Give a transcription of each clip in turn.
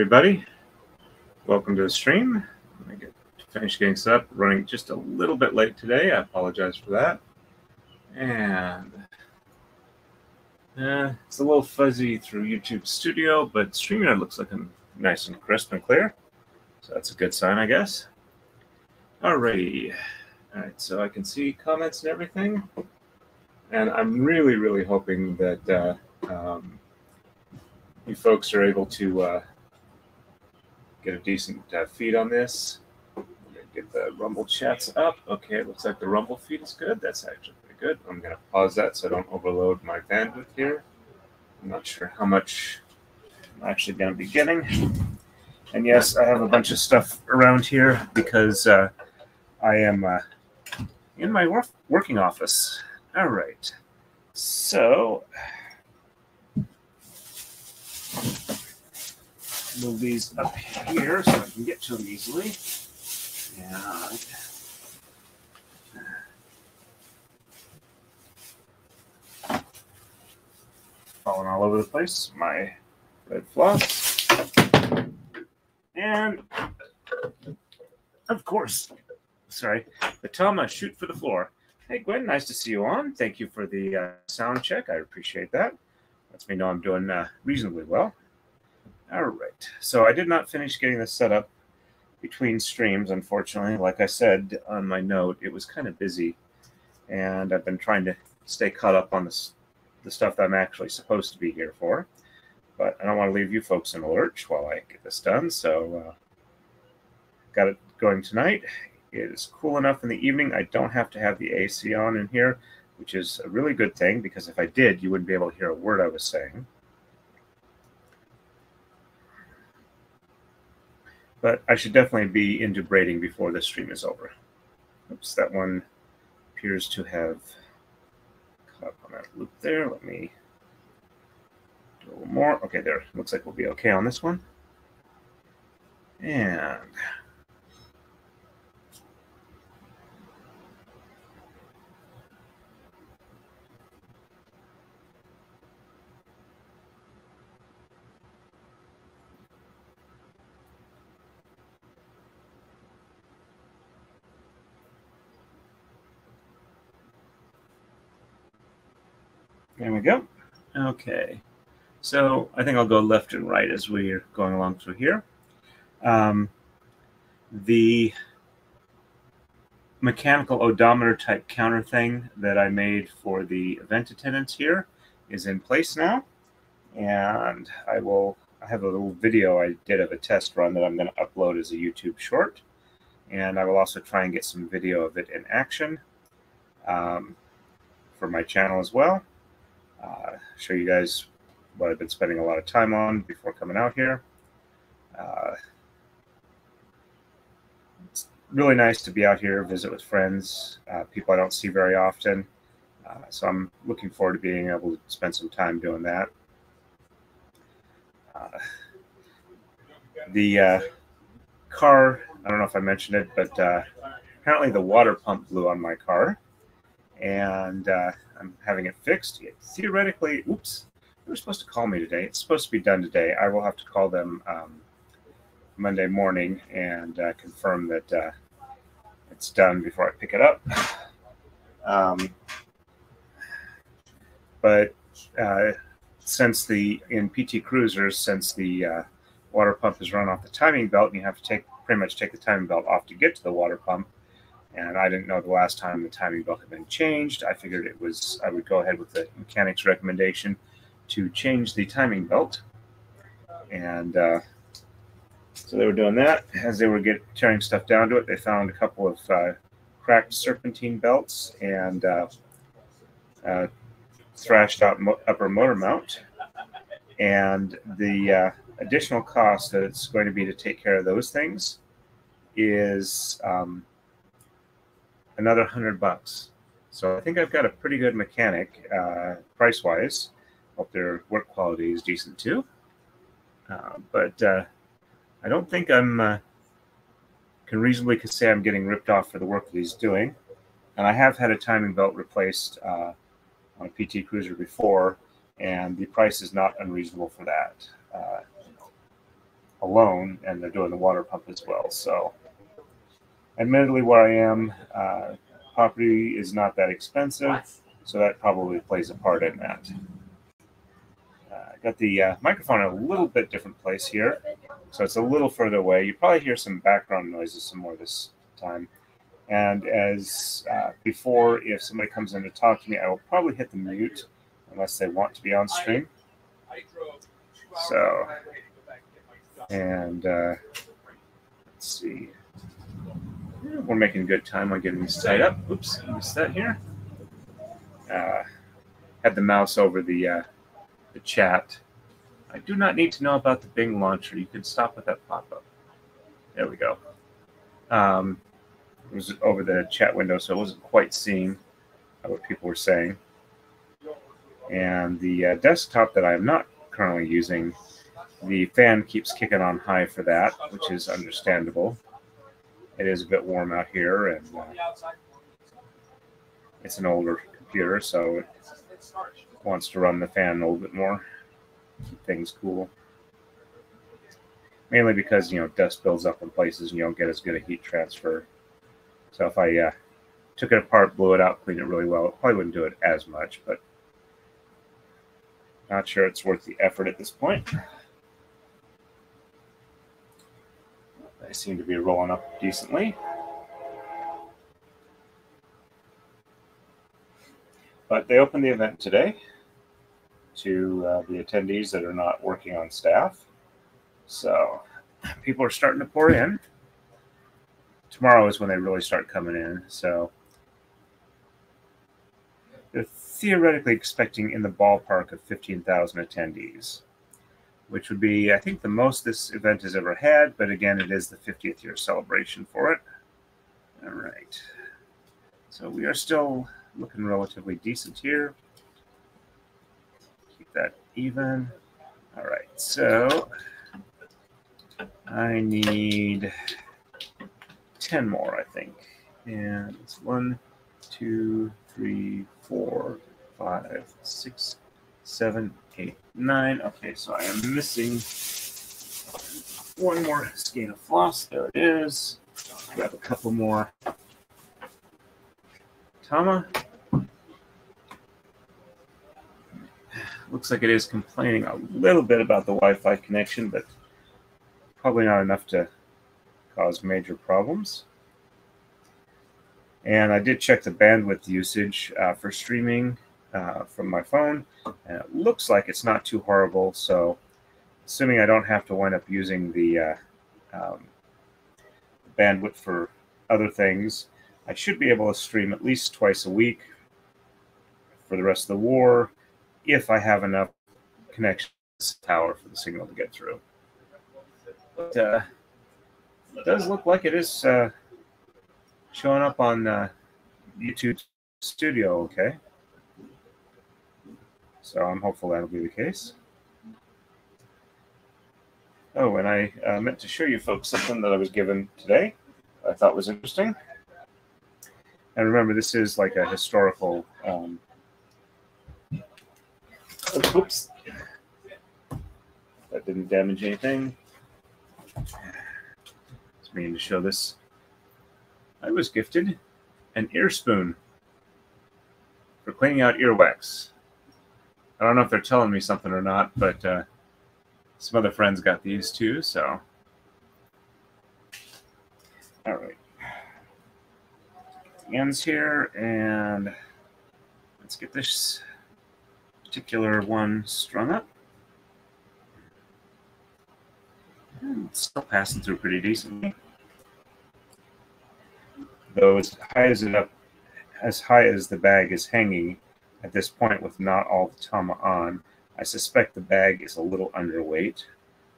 everybody. Welcome to the stream. Me get to finish getting set up. Running just a little bit late today. I apologize for that. And uh, it's a little fuzzy through YouTube Studio, but StreamYard looks like I'm nice and crisp and clear. So that's a good sign, I guess. Alrighty. All right, so I can see comments and everything. And I'm really, really hoping that uh, um, you folks are able to uh, get a decent uh, feed on this. Get the Rumble chats up. Okay, it looks like the Rumble feed is good. That's actually pretty good. I'm going to pause that so I don't overload my bandwidth here. I'm not sure how much I'm actually going to be getting. And yes, I have a bunch of stuff around here because uh, I am uh, in my work working office. All right. So move these up here so I can get to them easily. And falling all over the place. My red floss. And of course, sorry, the Tama shoot for the floor. Hey, Gwen, nice to see you on. Thank you for the uh, sound check. I appreciate that. Lets me know I'm doing uh, reasonably well. All right. So I did not finish getting this set up between streams, unfortunately. Like I said on my note, it was kind of busy, and I've been trying to stay caught up on this, the stuff that I'm actually supposed to be here for. But I don't want to leave you folks in a lurch while I get this done. So uh, got it going tonight. It is cool enough in the evening. I don't have to have the AC on in here, which is a really good thing because if I did, you wouldn't be able to hear a word I was saying. But I should definitely be into braiding before this stream is over. Oops, that one appears to have caught on that loop there. Let me do a little more. Okay, there. Looks like we'll be okay on this one. And There we go. Okay. So I think I'll go left and right as we're going along through here. Um, the mechanical odometer type counter thing that I made for the event attendants here is in place now. And I will I have a little video I did of a test run that I'm going to upload as a YouTube short. And I will also try and get some video of it in action um, for my channel as well uh, show you guys what I've been spending a lot of time on before coming out here. Uh, it's really nice to be out here, visit with friends, uh, people I don't see very often. Uh, so I'm looking forward to being able to spend some time doing that. Uh, the uh, car, I don't know if I mentioned it, but apparently the water pump blew on my car. And I'm having it fixed. Theoretically, oops, they were supposed to call me today. It's supposed to be done today. I will have to call them um, Monday morning and uh, confirm that uh, it's done before I pick it up. Um, but uh, since the in PT Cruisers, since the uh, water pump is run off the timing belt, and you have to take pretty much take the timing belt off to get to the water pump, and I didn't know the last time the timing belt had been changed. I figured it was I would go ahead with the mechanic's recommendation to change the timing belt, and uh, so they were doing that. As they were get tearing stuff down to it, they found a couple of uh, cracked serpentine belts and uh, uh thrashed out mo upper motor mount, and the uh, additional cost that it's going to be to take care of those things is um, another hundred bucks. So I think I've got a pretty good mechanic uh, price wise. Hope their work quality is decent too. Uh, but uh, I don't think I'm uh, can reasonably say I'm getting ripped off for the work that he's doing. And I have had a timing belt replaced uh, on a PT Cruiser before, and the price is not unreasonable for that. Uh, alone, and they're doing the water pump as well. So, admittedly, where I am, uh, property is not that expensive, so that probably plays a part in that. I uh, got the uh, microphone in a little bit different place here, so it's a little further away. You probably hear some background noises some more this time. And as uh, before, if somebody comes in to talk to me, I will probably hit the mute unless they want to be on stream. So, and uh, let's see. We're making good time on getting these tied up. Oops, missed that here. Uh, had the mouse over the uh, the chat. I do not need to know about the Bing launcher. You can stop with that pop up. There we go. Um, it was over the chat window, so I wasn't quite seeing what people were saying. And the uh, desktop that I am not currently using, the fan keeps kicking on high for that, which is understandable. It is a bit warm out here, and uh, it's an older computer, so it wants to run the fan a little bit more, keep things cool. Mainly because you know dust builds up in places and you don't get as good a heat transfer. So if I uh, took it apart, blew it out, cleaned it really well, it probably wouldn't do it as much, but not sure it's worth the effort at this point. They seem to be rolling up decently. But they opened the event today to uh, the attendees that are not working on staff. So people are starting to pour in. Tomorrow is when they really start coming in. So they're theoretically expecting in the ballpark of 15,000 attendees, which would be, I think, the most this event has ever had. But again, it is the 50th year celebration for it. All right. So we are still looking relatively decent here. Keep that even. All right. So I need 10 more, I think. And it's one, two, three, four, five, six, seven, eight, nine. Okay, so I am missing one more skein of floss. There it is. Grab a couple more. Tama. Looks like it is complaining a little bit about the Wi-Fi connection, but probably not enough to cause major problems. And I did check the bandwidth usage uh, for streaming uh, from my phone, and it looks like it's not too horrible. So, assuming I don't have to wind up using the uh, um, bandwidth for other things, I should be able to stream at least twice a week for the rest of the war if I have enough connection tower for the signal to get through. But uh, it does look like it is uh, showing up on uh, YouTube Studio okay. So I'm hopeful that'll be the case. Oh, and I uh, meant to show you folks something that I was given today I thought was interesting. And remember, this is like a historical. Um, oops. That didn't damage anything. It's mean to show this I was gifted an ear spoon for cleaning out earwax. I don't know if they're telling me something or not, but uh, some other friends got these too, so. All right. Ends here, and let's get this particular one strung up. And still passing through pretty decently though as high as it up, as high as the bag is hanging at this point with not all the tama on, I suspect the bag is a little underweight.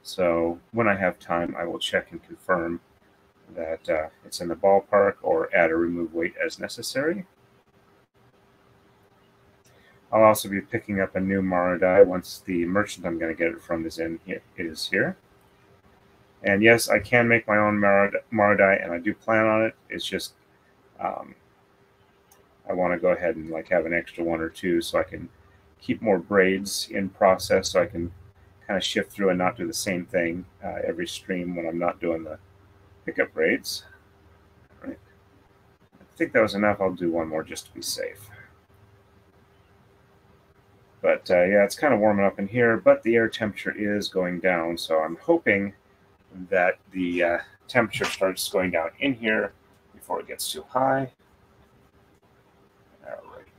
So when I have time, I will check and confirm that uh, it's in the ballpark or add or remove weight as necessary. I'll also be picking up a new Marudai once the merchant I'm going to get it from is in here, is here. And yes, I can make my own Marudai, and I do plan on it. It's just um, I want to go ahead and like have an extra one or two so I can keep more braids in process so I can kind of shift through and not do the same thing uh, every stream when I'm not doing the pickup braids. Right. I think that was enough. I'll do one more just to be safe. But uh, yeah, it's kind of warming up in here, but the air temperature is going down. So I'm hoping that the uh, temperature starts going down in here before it gets too high.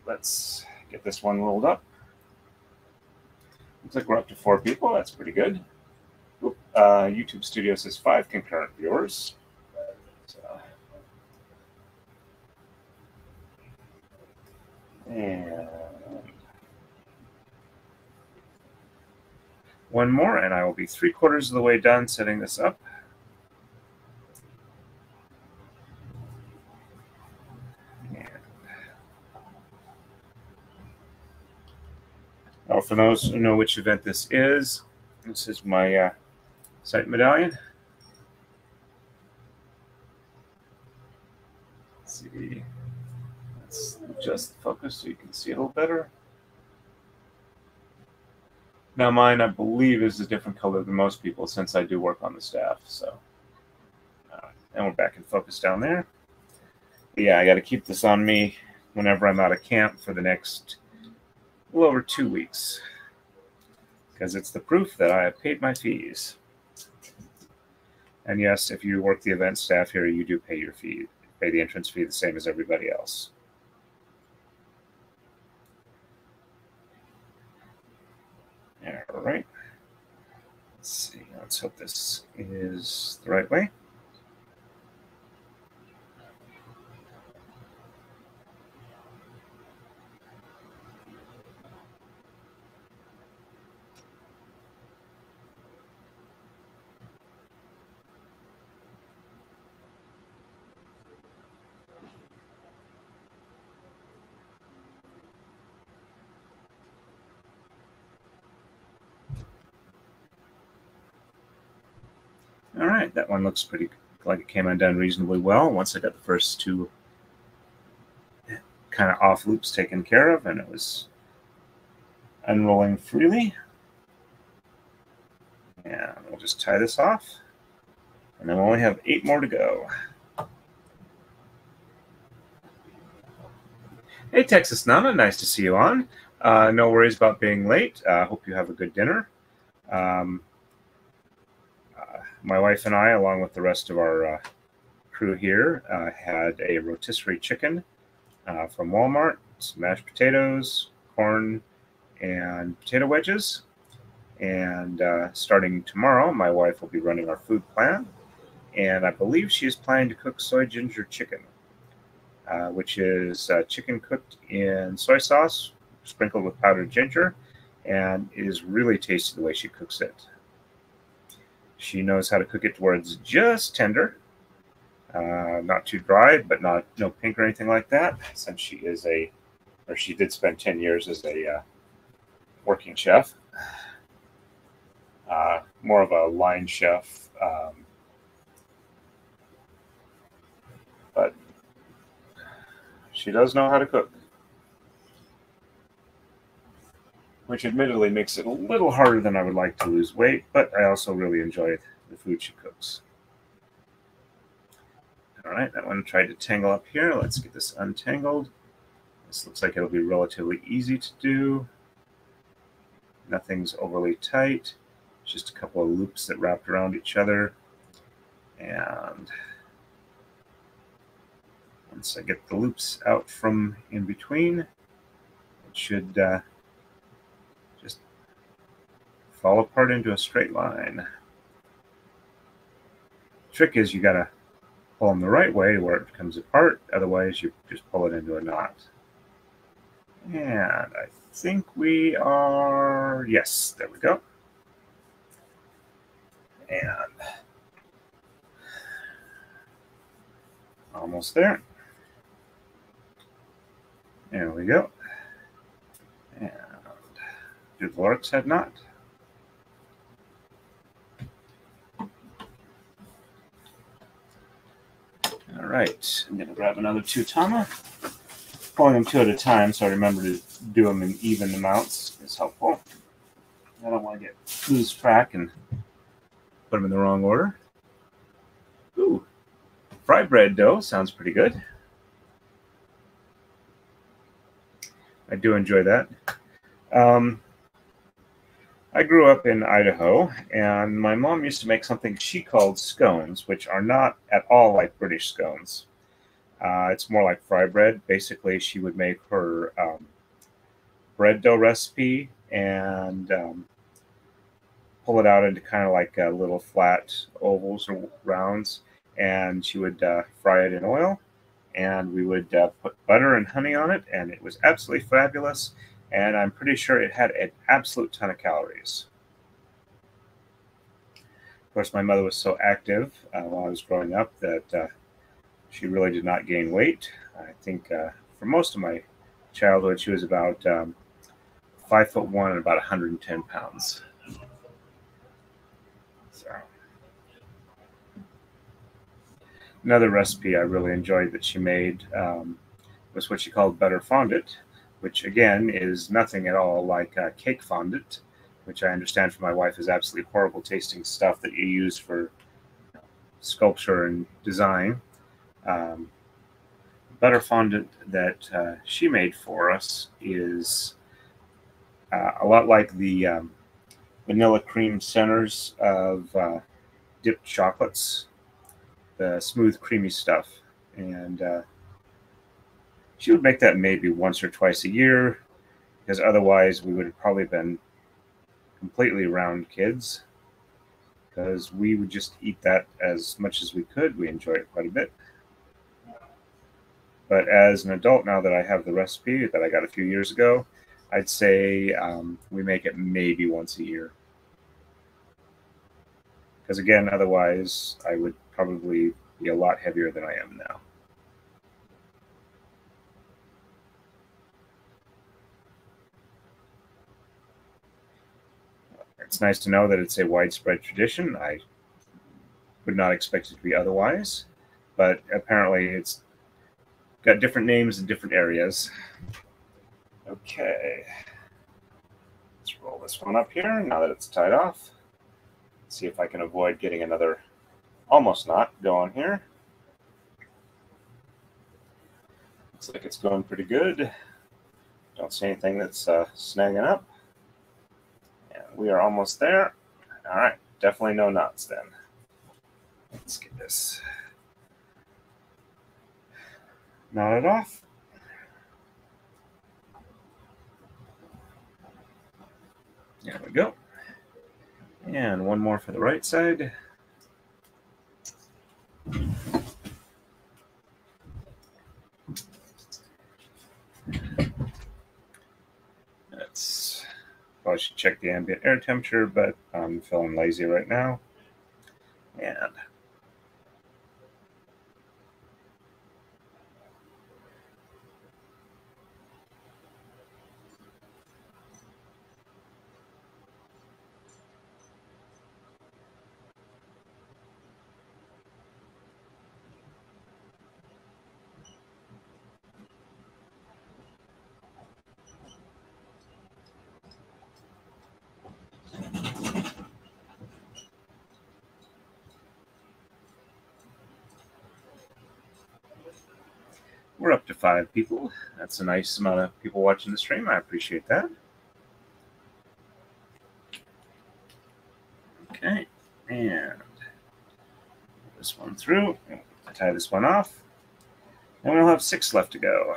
Let's get this one rolled up. Looks like we're up to four people. That's pretty good. Uh, YouTube Studio says five concurrent viewers. So. And one more, and I will be three quarters of the way done setting this up. For those who know which event this is, this is my uh, site medallion. Let's see. Let's adjust the focus so you can see a little better. Now mine, I believe, is a different color than most people since I do work on the staff. So, uh, and we're back in focus down there. But yeah, I got to keep this on me whenever I'm out of camp for the next little over two weeks because it's the proof that I have paid my fees. And yes, if you work the event staff here, you do pay your fee, pay the entrance fee the same as everybody else. All right. Let's see. Let's hope this is the right way. All right, that one looks pretty like it came undone reasonably well once I got the first two kind of off loops taken care of and it was unrolling freely. And we'll just tie this off. And then we only have eight more to go. Hey, Texas Nana, nice to see you on. Uh, no worries about being late. I uh, hope you have a good dinner. Um, my wife and I, along with the rest of our uh, crew here, uh, had a rotisserie chicken uh, from Walmart, some mashed potatoes, corn, and potato wedges. And uh, starting tomorrow, my wife will be running our food plan. And I believe she is planning to cook soy ginger chicken, uh, which is uh, chicken cooked in soy sauce, sprinkled with powdered ginger, and is really tasty the way she cooks it. She knows how to cook it to where it's just tender, uh, not too dry, but not no pink or anything like that. Since she is a, or she did spend ten years as a uh, working chef, uh, more of a line chef. Um, but she does know how to cook. Which admittedly makes it a little harder than I would like to lose weight, but I also really enjoy the food she cooks. All right, that one tried to tangle up here. Let's get this untangled. This looks like it'll be relatively easy to do. Nothing's overly tight. Just a couple of loops that wrapped around each other. And once I get the loops out from in between, it should uh, fall apart into a straight line. Trick is you got to pull them the right way where it comes apart. Otherwise, you just pull it into a knot. And I think we are, yes, there we go. And almost there. There we go. And do the Lark's head knot. All right, I'm going to grab another two tama. Pulling them two at a time so I remember to do them in even amounts is helpful. I don't want to get lose track and put them in the wrong order. Ooh, fried bread dough sounds pretty good. I do enjoy that. Um, I grew up in Idaho, and my mom used to make something she called scones, which are not at all like British scones. Uh, it's more like fry bread. Basically, she would make her um, bread dough recipe and um, pull it out into kind of like uh, little flat ovals or rounds, and she would uh, fry it in oil. And we would uh, put butter and honey on it, and it was absolutely fabulous and I'm pretty sure it had an absolute ton of calories. Of course, my mother was so active uh, while I was growing up that uh, she really did not gain weight. I think uh, for most of my childhood, she was about um, five foot one and about 110 pounds. So, another recipe I really enjoyed that she made um, was what she called butter fondant which again is nothing at all like uh, cake fondant, which I understand from my wife is absolutely horrible tasting stuff that you use for sculpture and design. Um, butter fondant that uh, she made for us is uh, a lot like the um, vanilla cream centers of uh, dipped chocolates, the smooth, creamy stuff. And uh, she would make that maybe once or twice a year because otherwise we would have probably been completely round kids because we would just eat that as much as we could. We enjoyed it quite a bit. But as an adult, now that I have the recipe that I got a few years ago, I'd say um, we make it maybe once a year. Because again, otherwise, I would probably be a lot heavier than I am now. It's nice to know that it's a widespread tradition. I would not expect it to be otherwise, but apparently it's got different names in different areas. Okay. Let's roll this one up here now that it's tied off. See if I can avoid getting another almost not going here. Looks like it's going pretty good. Don't see anything that's uh, snagging up we are almost there. All right, definitely no knots then. Let's get this knotted off. There we go. And one more for the right side. Probably should check the ambient air temperature, but I'm feeling lazy right now. And We're up to five people. That's a nice amount of people watching the stream. I appreciate that. Okay, and this one through. tie this one off. And we'll have six left to go.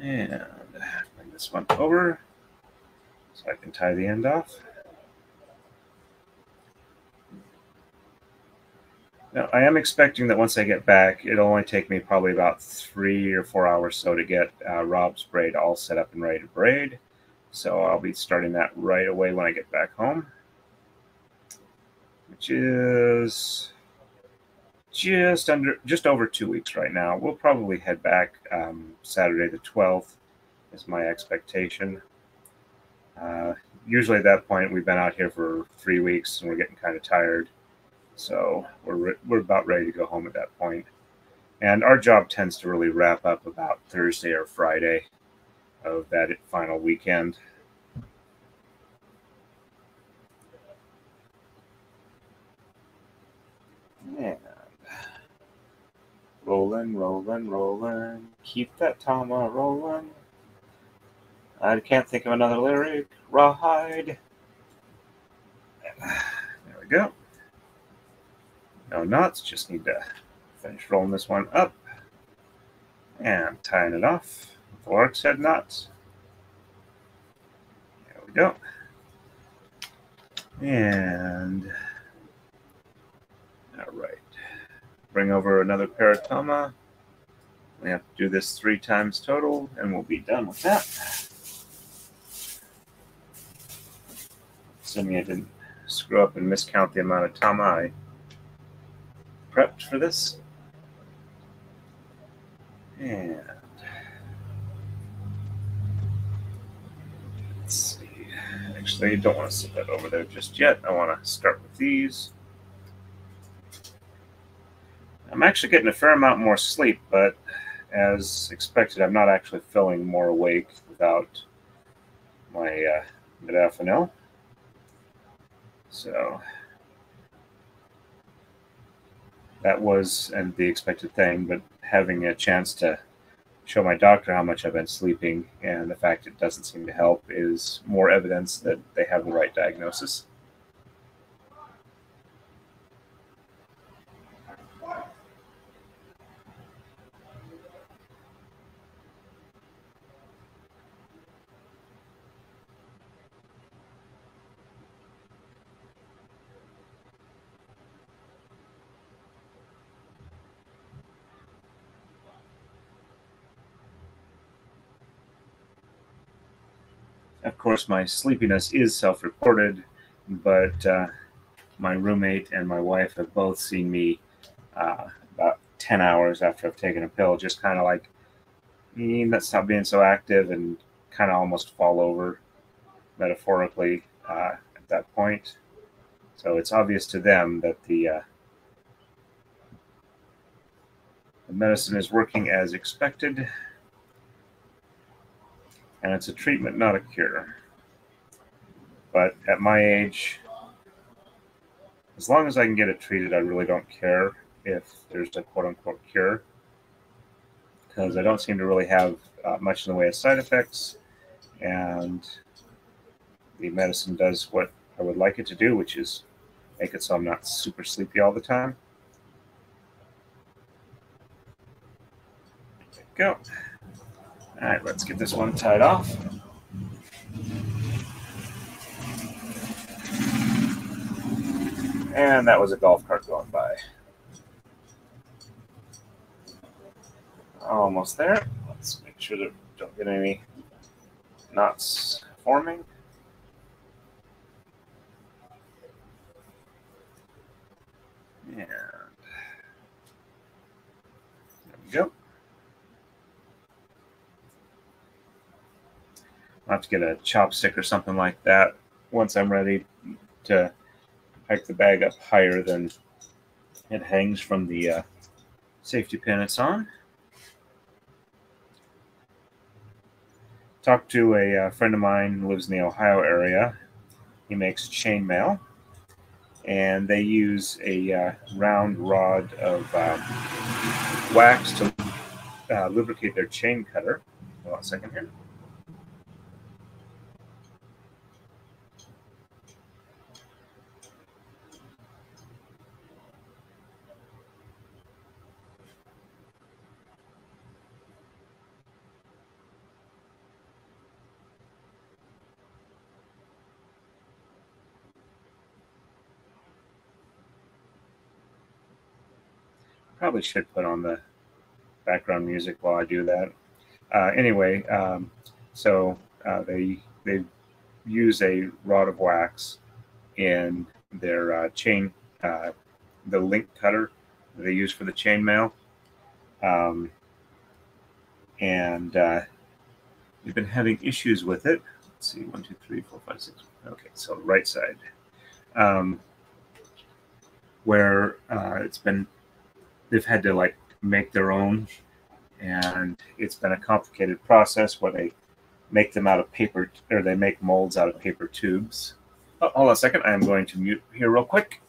And bring this one over so I can tie the end off. Now, I am expecting that once I get back, it'll only take me probably about three or four hours so to get uh, Rob's braid all set up and ready to braid. So I'll be starting that right away when I get back home, which is just under, just over two weeks right now. We'll probably head back um, Saturday the 12th is my expectation. Uh, usually at that point, we've been out here for three weeks and we're getting kind of tired. So we're, we're about ready to go home at that point. And our job tends to really wrap up about Thursday or Friday. of that final weekend. And rolling, rolling, rolling. Keep that tama rolling. I can't think of another lyric. Rawhide. There we go. No knots, just need to finish rolling this one up and tying it off the head knots. There we go. And all right, bring over another pair of tama. We have to do this three times total, and we'll be done with that. Assuming I didn't screw up and miscount the amount of tama I prepped for this. And let's see. Actually, I don't want to set that over there just yet. I want to start with these. I'm actually getting a fair amount more sleep, but as expected, I'm not actually feeling more awake without my uh, modafinil. So that was and the expected thing, but having a chance to show my doctor how much I've been sleeping and the fact it doesn't seem to help is more evidence that they have the right diagnosis. Of course, my sleepiness is self reported, but uh, my roommate and my wife have both seen me uh, about 10 hours after I've taken a pill, just kind of like, mm, let's stop being so active and kind of almost fall over metaphorically uh, at that point. So it's obvious to them that the, uh, the medicine is working as expected and it's a treatment, not a cure. But at my age, as long as I can get it treated, I really don't care if there's a quote unquote cure because I don't seem to really have uh, much in the way of side effects. And the medicine does what I would like it to do, which is make it so I'm not super sleepy all the time. Go. All right, let's get this one tied off. And that was a golf cart going by. Almost there. Let's make sure that don't get any knots forming. And there we go. I'll have to get a chopstick or something like that once I'm ready to hike the bag up higher than it hangs from the uh, safety pin it's on. Talked to a, uh, friend of mine who lives in the Ohio area. He makes chainmail, and they use a uh, round rod of uh, wax to uh, lubricate their chain cutter. Hold on a second here. Probably should put on the background music while I do that. Uh, anyway, um, so uh, they they use a rod of wax in their uh, chain, uh, the link cutter they use for the chainmail, um, and uh, we've been having issues with it. Let's see, one, two, three, four, five, six. Okay, so right side, um, where uh, it's been they've had to like make their own, and it's been a complicated process where they make them out of paper, or they make molds out of paper tubes. Oh, hold on a second. I am going to mute here real quick.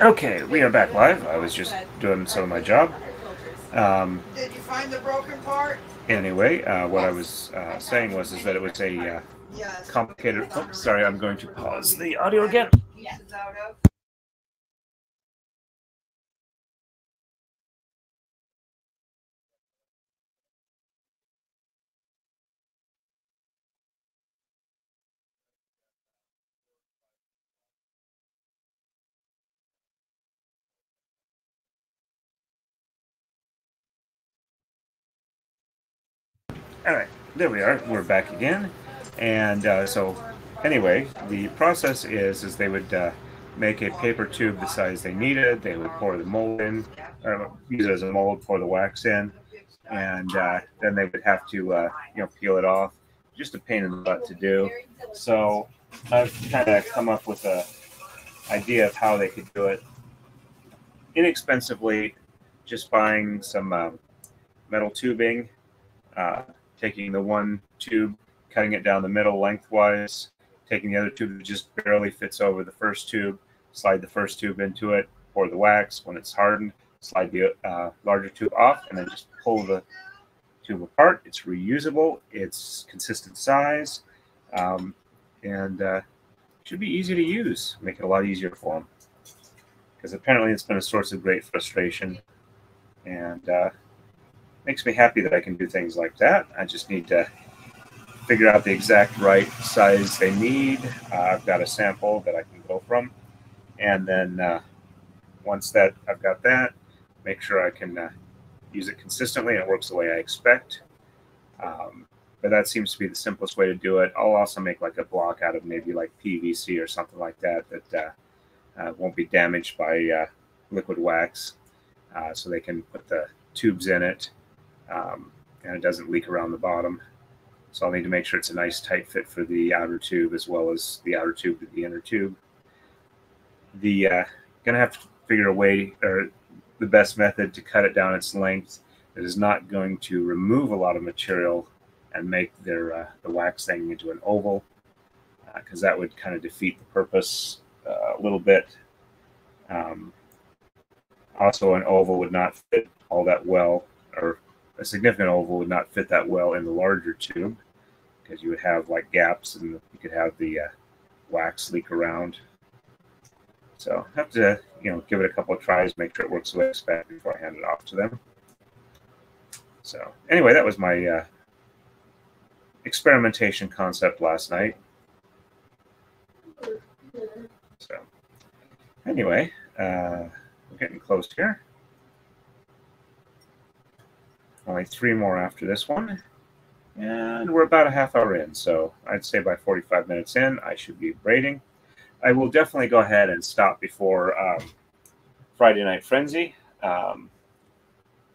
Okay, we are back live. I was just doing some of my job. Um, Did you find the broken part? anyway, uh, what I was uh, saying was is that it was a uh, complicated. Oh, sorry, I'm going to pause the audio again. Pieces. All right, there we are. We're back again, and uh, so anyway, the process is is they would uh, make a paper tube the size they needed. They would pour the mold in, or use it as a mold, pour the wax in, and uh, then they would have to uh, you know peel it off. Just a pain in the butt to do. So I've kind of come up with a idea of how they could do it inexpensively, just buying some um, metal tubing. Uh, taking the one tube, cutting it down the middle lengthwise, taking the other tube that just barely fits over the first tube, slide the first tube into it, pour the wax. When it's hardened, slide the uh, larger tube off, and then just pull the tube apart. It's reusable, it's consistent size, um, and uh, should be easy to use. Make it a lot easier for them. Because apparently it's been a source of great frustration. And uh, makes me happy that I can do things like that. I just need to figure out the exact right size they need. Uh, I've got a sample that I can go from, and then uh, once that I've got that, make sure I can uh, use it consistently and it works the way I expect. Um, but that seems to be the simplest way to do it. I'll also make like a block out of maybe like PVC or something like that that uh, uh, won't be damaged by uh, liquid wax, so they can put the tubes in it um, and it doesn't leak around the bottom. So I'll need to make sure it's a nice tight fit for the outer tube as well as the outer tube to the inner tube. The uh, gonna have to figure a way or the best method to cut it down its length that is not going to remove a lot of material and make their uh, the wax thing into an oval because uh, that would kind of defeat the purpose uh, a little bit. Um, also, an oval would not fit all that well, or a significant oval would not fit that well in the larger tube because you would have like gaps and you could have the uh, wax leak around. So I have to, you know, give it a couple of tries, make sure it works the way I expect before I hand it off to them. So anyway, that was my uh, experimentation concept last night. So anyway, uh, we're getting close here. Only three more after this one. And we're about a half hour in, so I'd say by 45 minutes in, I should be braiding. I will definitely go ahead and stop before um, Friday Night Frenzy. Um,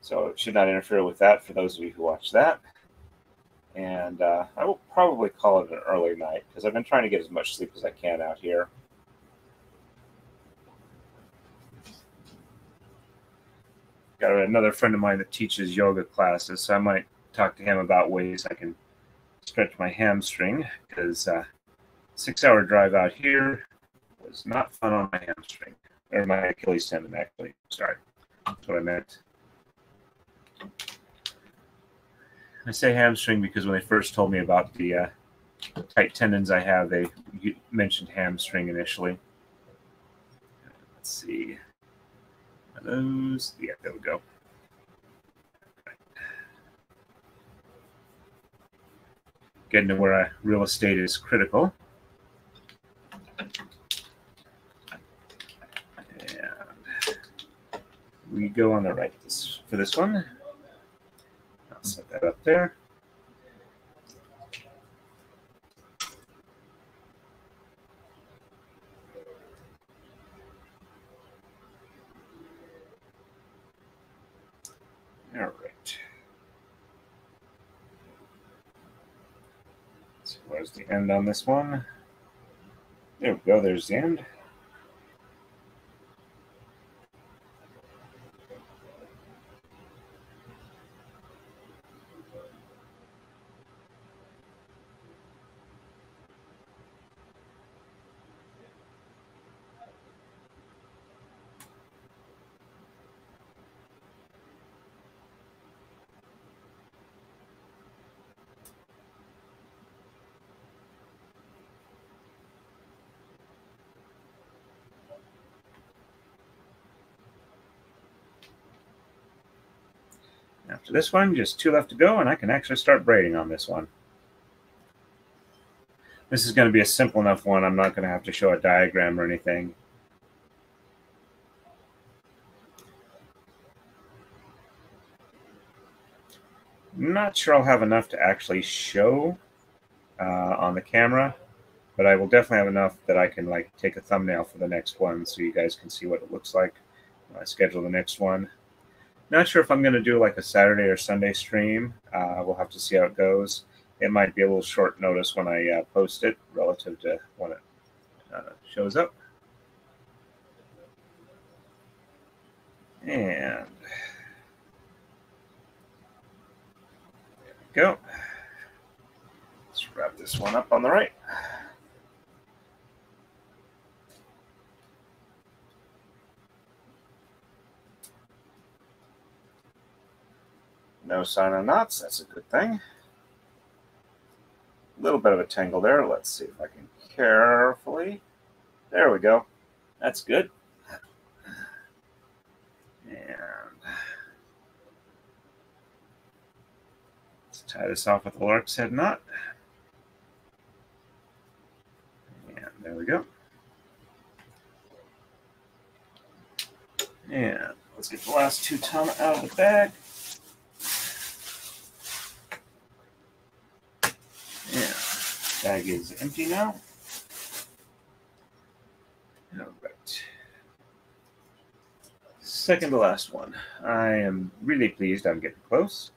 so it should not interfere with that for those of you who watch that. And uh, I will probably call it an early night because I've been trying to get as much sleep as I can out here. Got another friend of mine that teaches yoga classes, so I might talk to him about ways I can stretch my hamstring because uh, six hour drive out here was not fun on my hamstring or my Achilles tendon. Actually, sorry, that's what I meant. I say hamstring because when they first told me about the uh, tight tendons I have, they mentioned hamstring initially. Let's see. Those, yeah, there we go. Getting to where real estate is critical. And we go on the right this, for this one. I'll set that up there. All right. So where's the end on this one? There we go. There's the end. After this one, just two left to go, and I can actually start braiding on this one. This is going to be a simple enough one. I'm not going to have to show a diagram or anything. Not sure I'll have enough to actually show uh, on the camera, but I will definitely have enough that I can like take a thumbnail for the next one so you guys can see what it looks like when I schedule the next one. Not sure if I'm going to do like a Saturday or Sunday stream. Uh, we'll have to see how it goes. It might be a little short notice when I uh, post it relative to when it uh, shows up. And there we go. Let's wrap this one up on the right. No sign of knots. That's a good thing. A little bit of a tangle there. Let's see if I can carefully. There we go. That's good. And let's tie this off with a lark's head knot. And there we go. And let's get the last two ton out of the bag. Bag is empty now. All right. Second to last one. I am really pleased I'm getting close.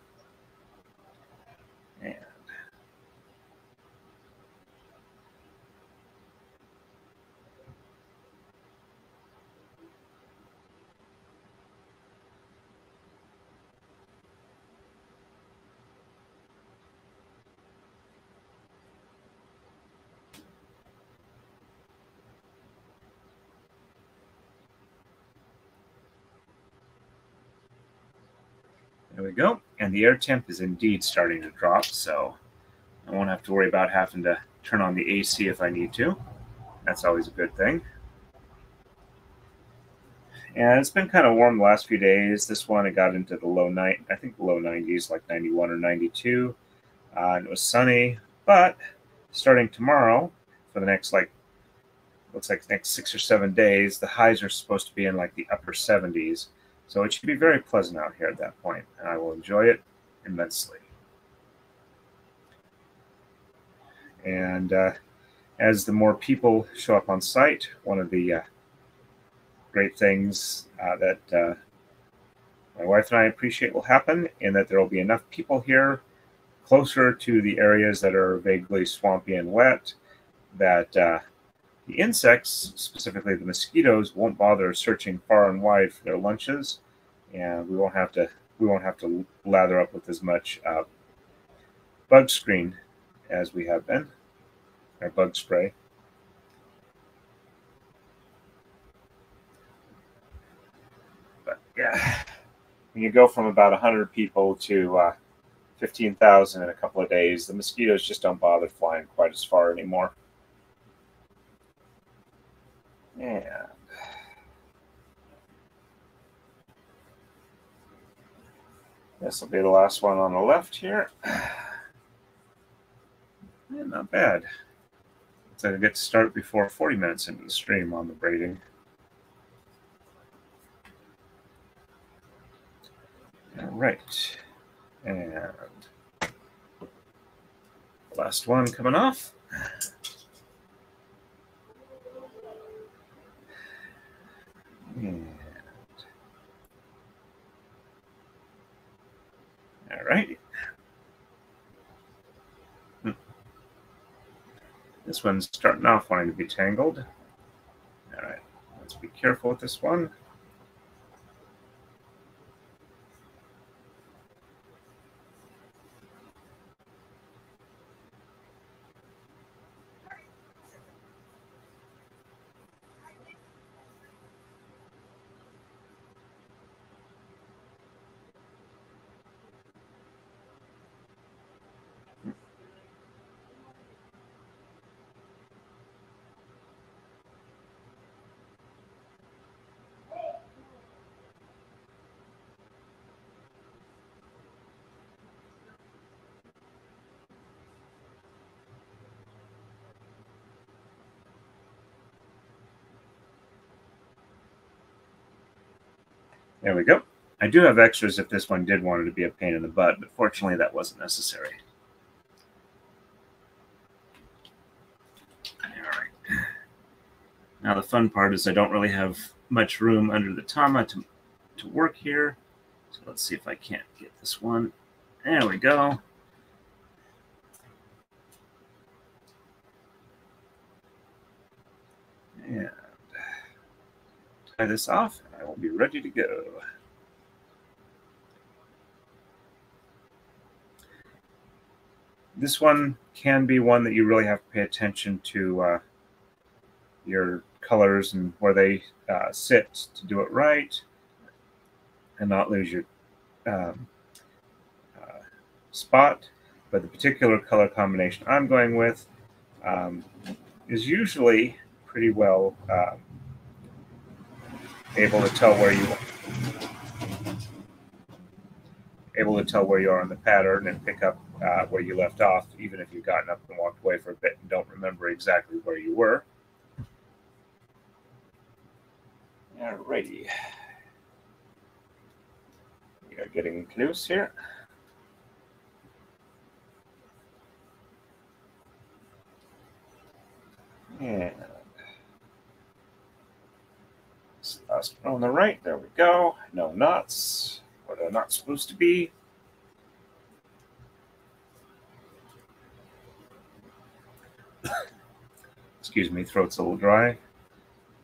There we go. And the air temp is indeed starting to drop, so I won't have to worry about having to turn on the AC if I need to. That's always a good thing. And it's been kind of warm the last few days. This one, it got into the low night, I think low 90s, like 91 or 92. Uh, and it was sunny, but starting tomorrow for the next like looks like next six or seven days, the highs are supposed to be in like the upper 70s. So it should be very pleasant out here at that point, and I will enjoy it immensely. And uh, as the more people show up on site, one of the uh, great things uh, that uh, my wife and I appreciate will happen, and that there will be enough people here closer to the areas that are vaguely swampy and wet that uh, the insects, specifically the mosquitoes, won't bother searching far and wide for their lunches, and we won't have to we won't have to lather up with as much uh, bug screen as we have been, or bug spray. But yeah, when you go from about 100 people to uh, 15,000 in a couple of days. The mosquitoes just don't bother flying quite as far anymore. And this will be the last one on the left here. Yeah, not bad. So I get to start before 40 minutes into the stream on the braiding. All right. And last one coming off. And all right. Hmm. This one's starting off wanting to be tangled. All right, let's be careful with this one. There we go. I do have extras if this one did want it to be a pain in the butt, but fortunately that wasn't necessary. All right. Now the fun part is I don't really have much room under the tama to, to work here. So let's see if I can't get this one. There we go. And tie this off I will be ready to go. This one can be one that you really have to pay attention to uh, your colors and where they uh, sit to do it right and not lose your um, uh, spot. But the particular color combination I'm going with um, is usually pretty well um, able to tell where you are. able to tell where you are in the pattern and pick up uh, where you left off, even if you've gotten up and walked away for a bit and don't remember exactly where you were. Alrighty. We are getting close here. Last on the right. There we go. No knots. Where they're not supposed to be. Excuse me, throat's a little dry.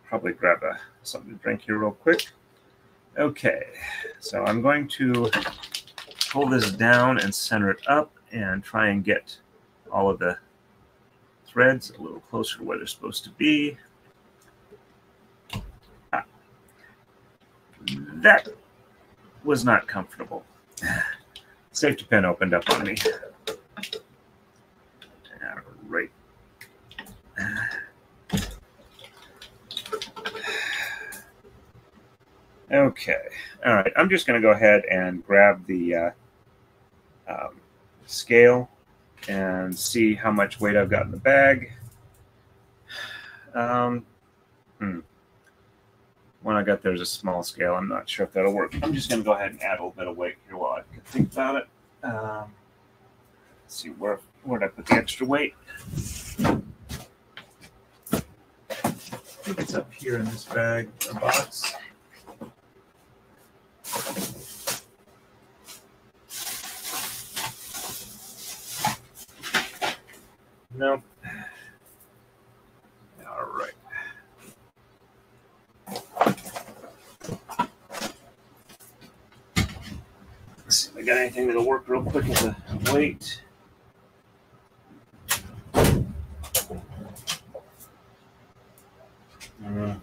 Probably grab a, something to drink here real quick. Okay, so I'm going to pull this down and center it up and try and get all of the threads a little closer to where they're supposed to be. That was not comfortable. Safety pin opened up on me. All right. Okay. All right. I'm just going to go ahead and grab the uh, um, scale and see how much weight I've got in the bag. Um, hmm one I got there's a small scale. I'm not sure if that'll work. I'm just going to go ahead and add a little bit of weight here while I think about it. Um, let's see where where did I put the extra weight? I think it's up here in this bag or box. Got anything that'll work real quick as a weight. Uh,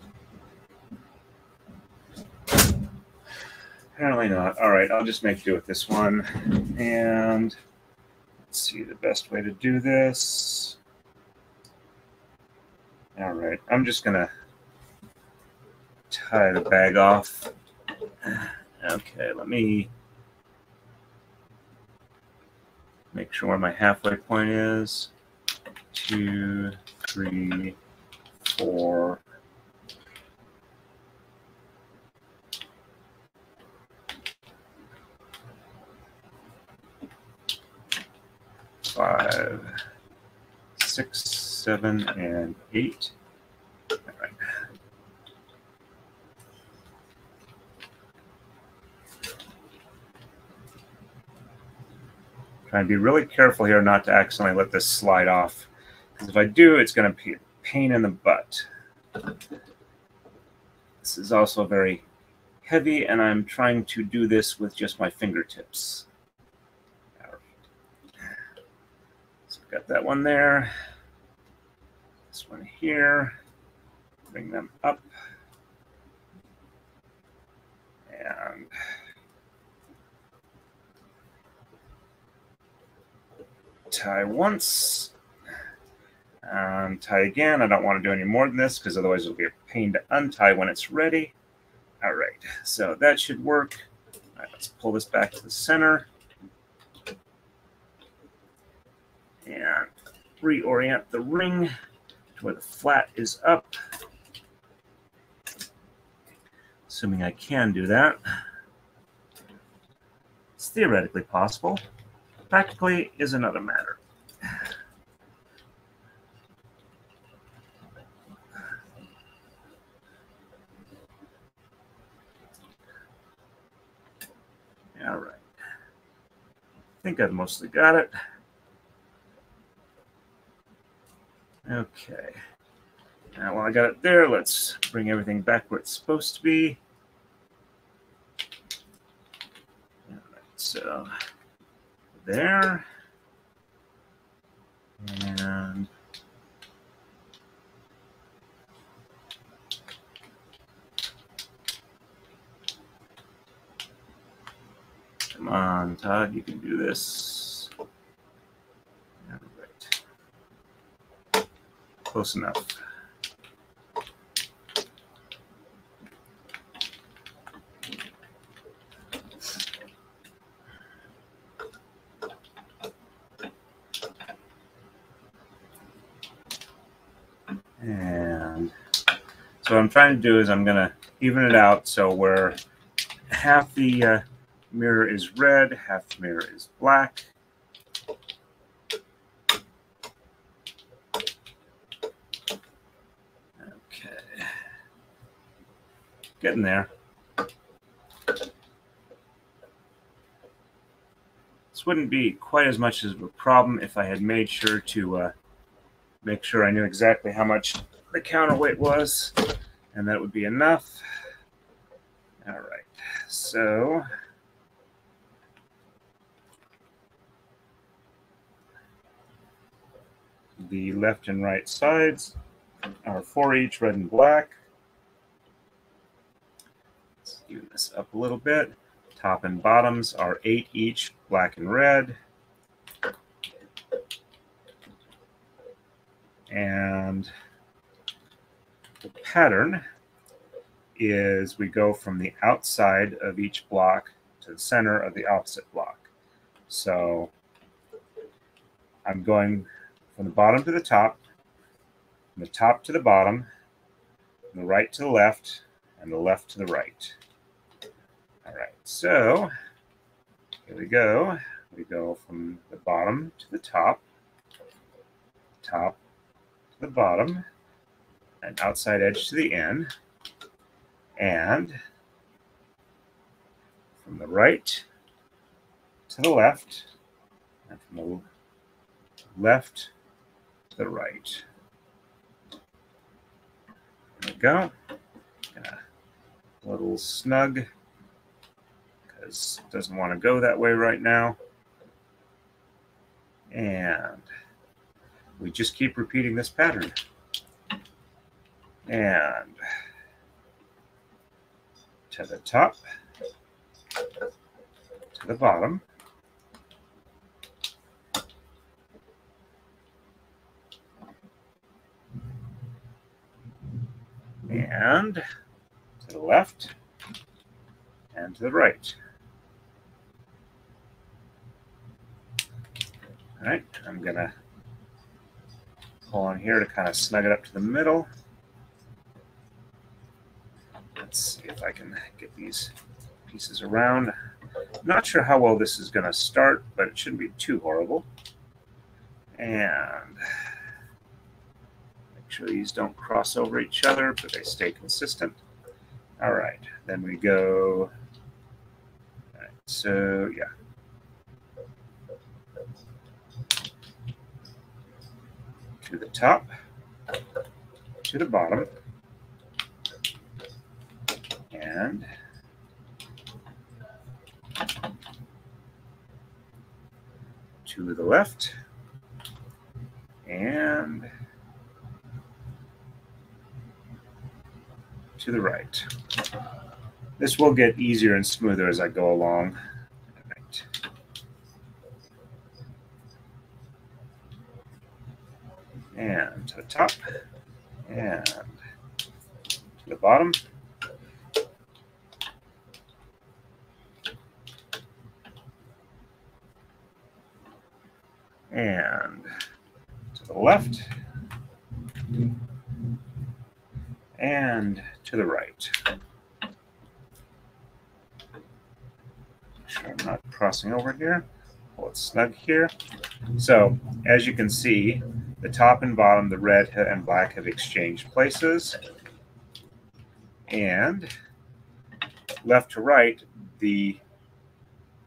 Apparently not. All right, I'll just make do with this one. And let's see the best way to do this. All right, I'm just going to tie the bag off. Okay, let me make sure where my halfway point is. Two, three, four, five, six, seven, and eight. All right. Trying to be really careful here not to accidentally let this slide off. Because if I do, it's going to be a pain in the butt. This is also very heavy, and I'm trying to do this with just my fingertips. So I've got that one there. This one here. Bring them up. And tie once. Um, and tie again. I don't want to do any more than this because otherwise it'll be a pain to untie when it's ready. All right, so that should work. All right, let's pull this back to the center. and reorient the ring to where the flat is up. Assuming I can do that. It's theoretically possible. Practically is another matter. All right. I think I've mostly got it. Okay. Now, while I got it there, let's bring everything back where it's supposed to be. All right, so there. And come on, Todd, you can do this. All right. Close enough. And so what I'm trying to do is I'm going to even it out so where half the uh, mirror is red, half the mirror is black. Okay. Getting there. This wouldn't be quite as much of a problem if I had made sure to uh, make sure I knew exactly how much the counterweight was, and that would be enough. All right, so the left and right sides are for each red and black. Let's even this up a little bit. Top and bottoms are eight each, black and red. And the pattern is we go from the outside of each block to the center of the opposite block. So I'm going from the bottom to the top, from the top to the bottom, from the right to the left, and the left to the right. All right, so here we go. We go from the bottom to the top, top to the bottom, and outside edge to the end, and from the right to the left, and from the left to the right. There we go. A little snug because it doesn't want to go that way right now. And we just keep repeating this pattern. And to the top, to the bottom. And to the left and to the right. All right, I'm gonna pull on here to kind of snug it up to the middle. Let's see if I can get these pieces around. Not sure how well this is going to start, but it shouldn't be too horrible. And make sure these don't cross over each other, but they stay consistent. All right, then we go. So yeah. To the top, to the bottom, and to the left and to the right. This will get easier and smoother as I go along. And to the top and to the bottom. And to the left and to the right. Make sure I'm not crossing over here. Pull it snug here. So as you can see, the top and bottom, the red and black have exchanged places. And left to right, the,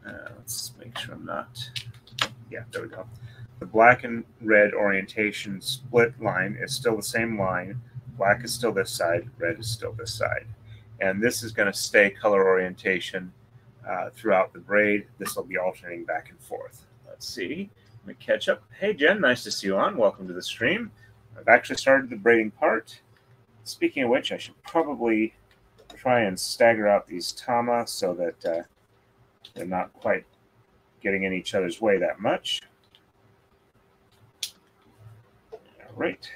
uh, let's make sure I'm not, yeah, there we go the black and red orientation split line is still the same line. Black is still this side, red is still this side. And this is going to stay color orientation uh, throughout the braid. This will be alternating back and forth. Let's see. Let me catch up. Hey, Jen, nice to see you on. Welcome to the stream. I've actually started the braiding part. Speaking of which, I should probably try and stagger out these tama so that uh, they're not quite getting in each other's way that much. Right.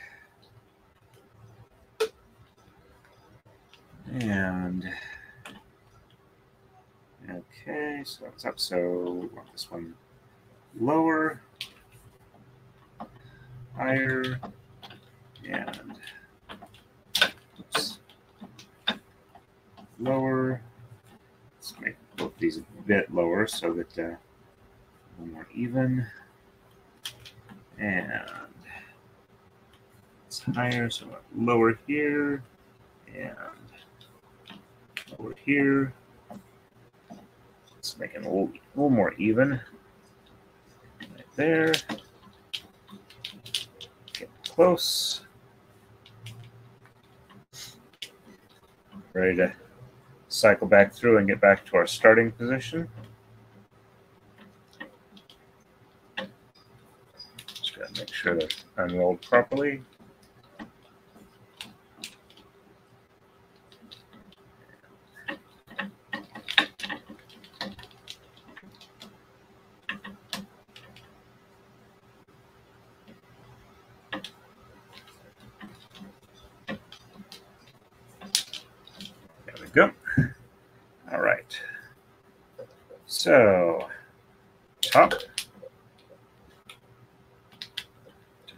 And okay, so that's up. So want this one lower, higher, and oops, lower. Let's make both these a bit lower so that uh, a little more even. And higher, so lower here and lower here. Let's make it a little, a little more even. Right there. Get close. Ready to cycle back through and get back to our starting position. Just gotta make sure they're unrolled properly. go. All right. So, top to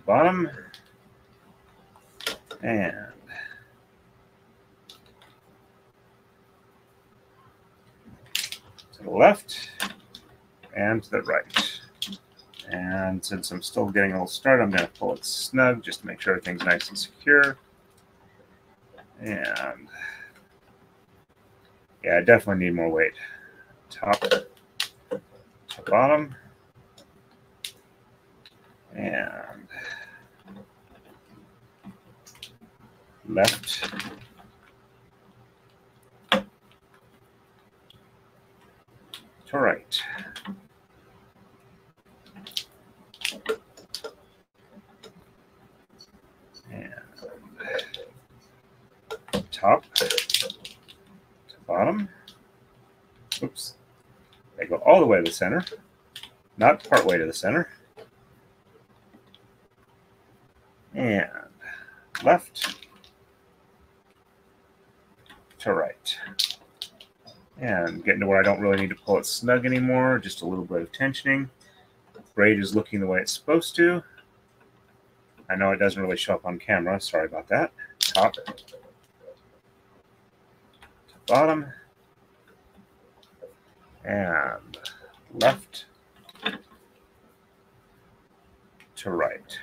bottom and to the left and to the right. And since I'm still getting a little started, I'm going to pull it snug just to make sure everything's nice and secure. And yeah, I definitely need more weight. Top to bottom. And left. To right. And top bottom. Oops, They go all the way to the center, not part way to the center. And left to right. And getting to where I don't really need to pull it snug anymore, just a little bit of tensioning. Braid is looking the way it's supposed to. I know it doesn't really show up on camera. Sorry about that. Top to bottom and left to right.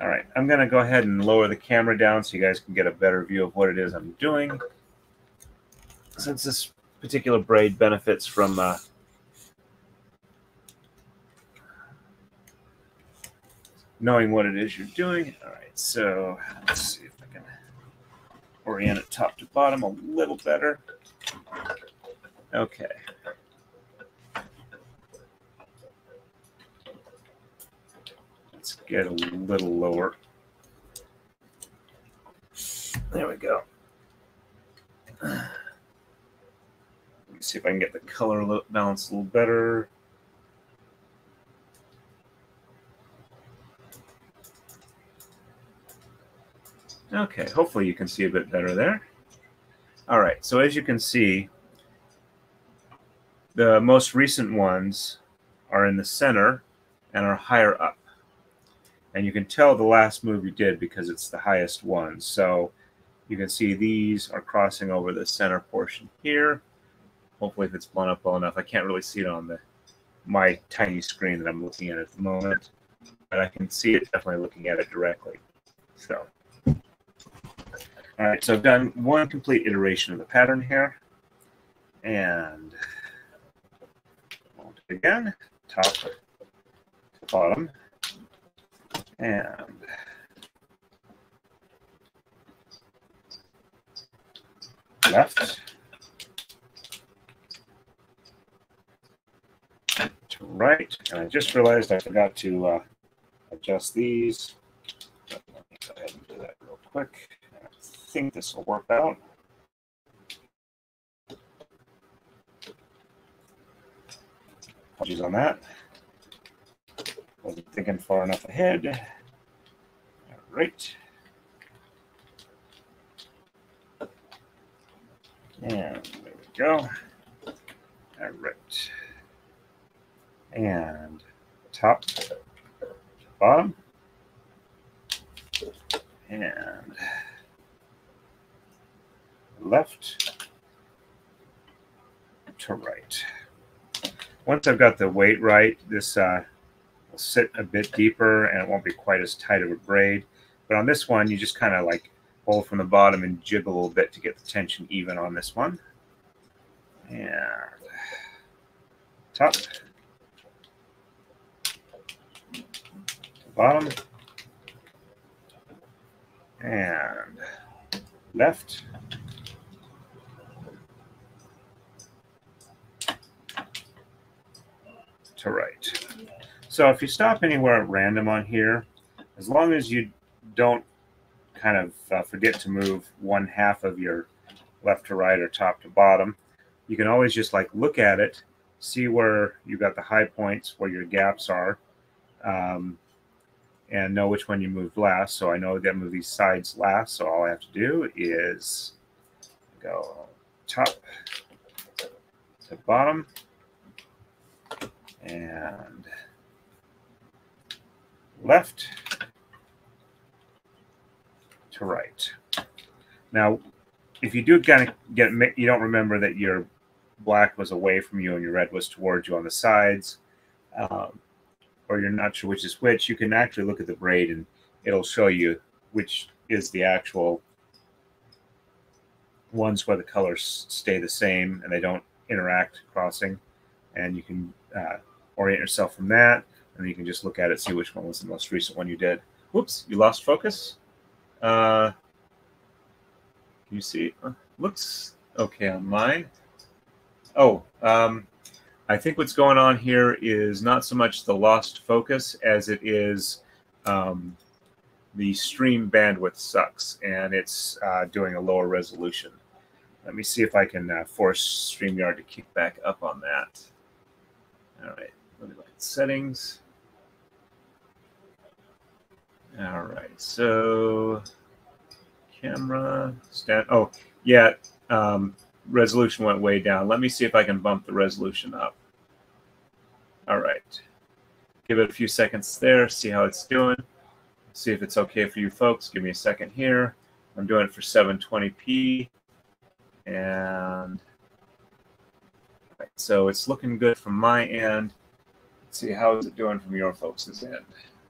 All right, I'm going to go ahead and lower the camera down so you guys can get a better view of what it is I'm doing. Since this particular braid benefits from uh, knowing what it is you're doing. All right, so let's see if I can orient it top to bottom a little better. Okay. Let's get a little lower. There we go. Let me see if I can get the color balance a little better. Okay, hopefully you can see a bit better there. All right, so as you can see, the most recent ones are in the center and are higher up. And you can tell the last move you did because it's the highest one. So you can see these are crossing over the center portion here. Hopefully if it's blown up well enough. I can't really see it on the my tiny screen that I'm looking at at the moment. But I can see it definitely looking at it directly. So all right, so I've done one complete iteration of the pattern here. And again, top to bottom, and left to right. And I just realized I forgot to uh, adjust these. Let me go ahead and do that real quick I think this will work out. Apologies on that. Wasn't thinking far enough ahead. All right. And there we go. All right. And top, bottom, and left to right. Once I've got the weight right, this uh, sit a bit deeper and it won't be quite as tight of a braid. But on this one, you just kind of like pull from the bottom and jiggle a little bit to get the tension even on this one. And top, bottom, and left to right. So if you stop anywhere at random on here, as long as you don't kind of uh, forget to move one half of your left to right or top to bottom, you can always just like look at it, see where you got the high points, where your gaps are, um, and know which one you moved last. So I know that move these sides last. So all I have to do is go top to bottom and left to right. Now, if you do kind of get, you don't remember that your black was away from you and your red was towards you on the sides, um, or you're not sure which is which, you can actually look at the braid and it'll show you which is the actual ones where the colors stay the same and they don't interact crossing. And you can uh, orient yourself from that, and you can just look at it, see which one was the most recent one you did. Whoops, you lost focus. Uh, can you see? Uh, looks okay on mine. Oh, um, I think what's going on here is not so much the lost focus as it is um, the stream bandwidth sucks and it's uh, doing a lower resolution. Let me see if I can uh, force StreamYard to kick back up on that. All right, let me look at settings. All right, so camera stand. Oh, yeah, um, resolution went way down. Let me see if I can bump the resolution up. All right, give it a few seconds there, see how it's doing. See if it's okay for you folks. Give me a second here. I'm doing it for 720p. And so it's looking good from my end. Let's see how is it doing from your folks' end.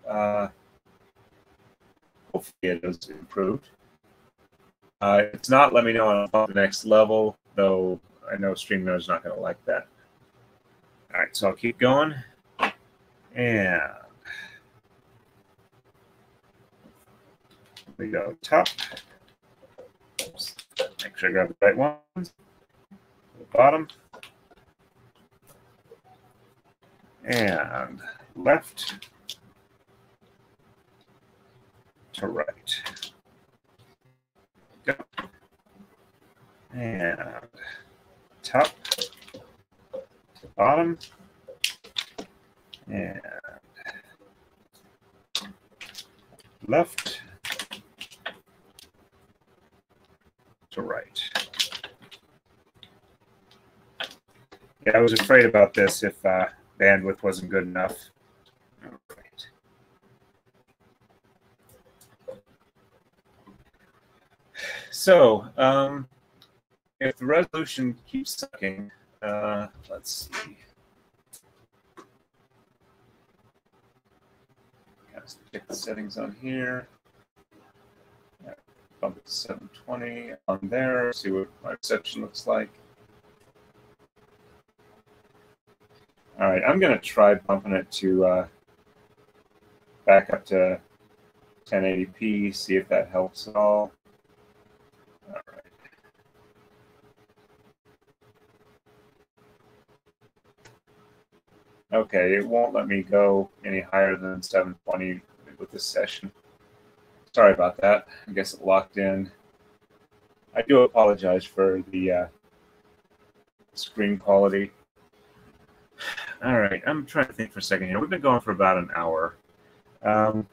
Uh, hopefully it has improved. Uh, it's not, let me know on the next level, though I know StreamYard is not going to like that. All right, so I'll keep going. And we go top. Oops. Make sure I grab the right ones. The bottom. And left to right. And top to bottom. And left to right. Yeah, I was afraid about this if uh, bandwidth wasn't good enough. Right. So, um, if the resolution keeps sucking, uh, let's see. Got check the settings on here bump it to 720 on there, see what my reception looks like. All right, I'm going to try bumping it to uh, back up to 1080p, see if that helps at. All Okay, it won't let me go any higher than 720 with this session. Sorry about that. I guess it locked in. I do apologize for the uh, screen quality. All right, I'm trying to think for a second here. We've been going for about an hour. Um,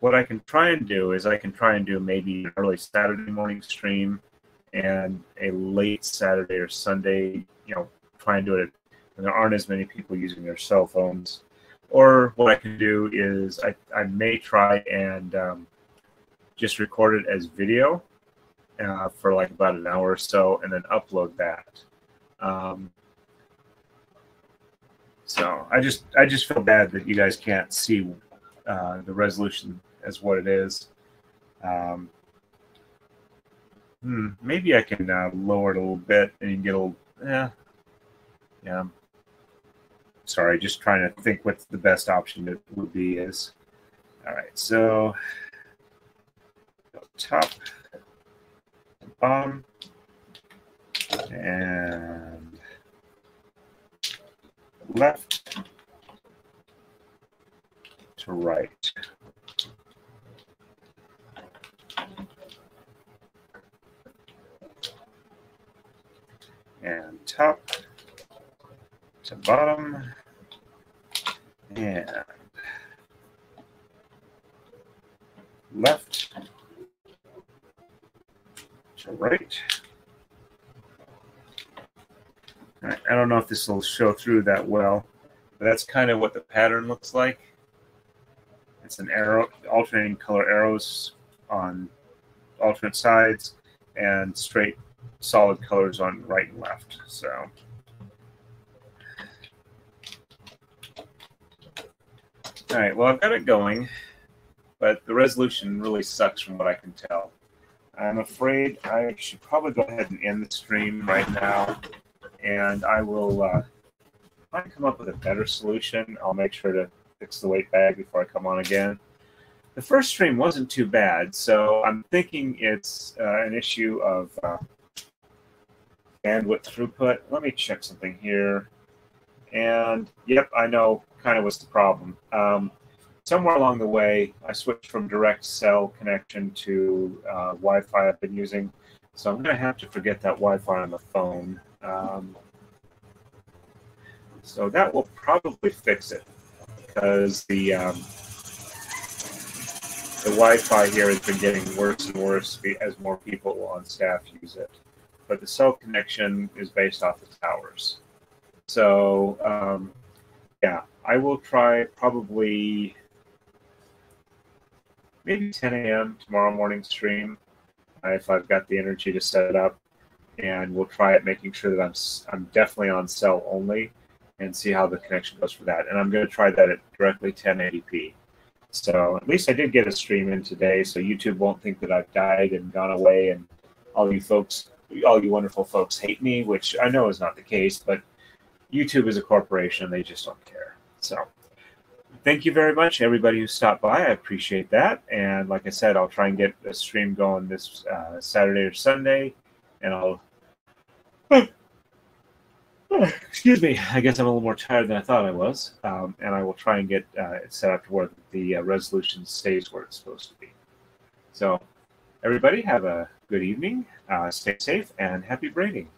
what I can try and do is I can try and do maybe an early Saturday morning stream and a late Saturday or Sunday, you know, try and do it when there aren't as many people using their cell phones. Or what I can do is I, I may try and um, just record it as video uh, for like about an hour or so and then upload that. Um, so I just I just feel bad that you guys can't see uh, the resolution as what it is. Um, hmm, maybe I can uh, lower it a little bit and get a little yeah yeah. Sorry, just trying to think what the best option it would be is. All right, so top, bottom, and left to right. And top to bottom and left right. right. I don't know if this will show through that well, but that's kind of what the pattern looks like. It's an arrow, alternating color arrows on alternate sides and straight solid colors on right and left. So. All right, well, I've got it going, but the resolution really sucks from what I can tell. I'm afraid I should probably go ahead and end the stream right now, and I will uh, and come up with a better solution. I'll make sure to fix the weight bag before I come on again. The first stream wasn't too bad, so I'm thinking it's uh, an issue of uh, bandwidth throughput. Let me check something here. And yep, I know kind of was the problem. Um, somewhere along the way, I switched from direct cell connection to uh, Wi-Fi I've been using. So I'm going to have to forget that Wi-Fi on the phone. Um, so that will probably fix it because the um, the Wi-Fi here has been getting worse and worse as more people on staff use it. But the cell connection is based off the towers. So um, yeah, I will try probably maybe 10 a.m. tomorrow morning stream uh, if I've got the energy to set it up, and we'll try it, making sure that I'm I'm definitely on cell only, and see how the connection goes for that. And I'm going to try that at directly 1080p. So at least I did get a stream in today, so YouTube won't think that I've died and gone away, and all you folks, all you wonderful folks, hate me, which I know is not the case, but YouTube is a corporation; they just don't care. So thank you very much, everybody who stopped by. I appreciate that. And like I said, I'll try and get a stream going this uh, Saturday or Sunday, and I'll. excuse me. I guess I'm a little more tired than I thought I was, um, and I will try and get uh, it set up to where the uh, resolution stays where it's supposed to be. So, everybody, have a good evening. Uh, stay safe and happy braiding.